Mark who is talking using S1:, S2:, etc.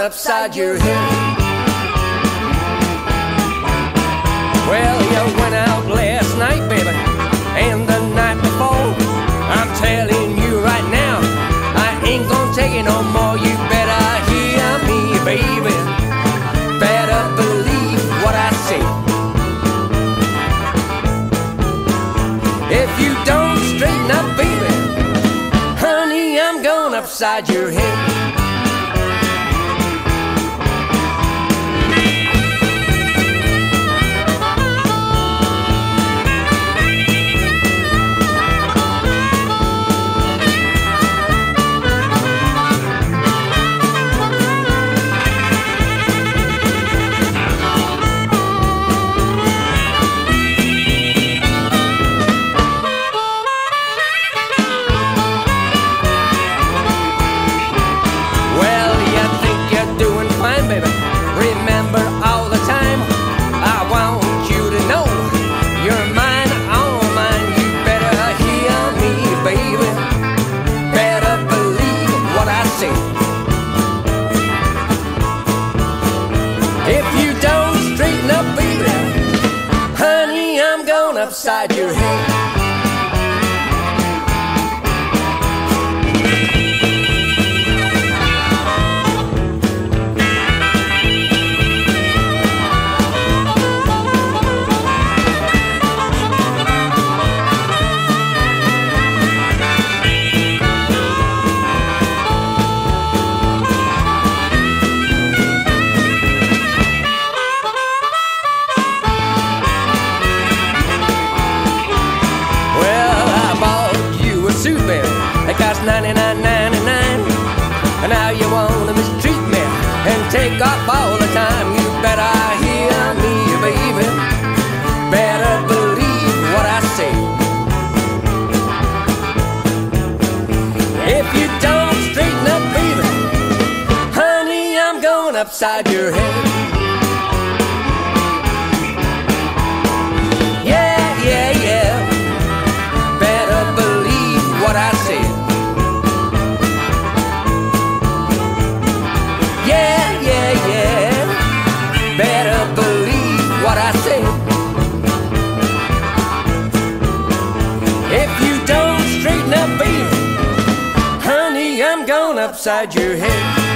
S1: upside your head. Well, you went out last night, baby, and the night before. I'm telling you right now, I ain't gonna take it no more. You better hear me, baby. Better believe what I say. If you don't straighten up, baby, honey, I'm going upside your head. If you don't straighten up, baby, honey, I'm gonna upside your head. 99.99. And now you wanna mistreat me and take off all the time. You better hear me, baby. Better believe what I say. If you don't straighten up, baby, honey, I'm going upside your head. Upside your head.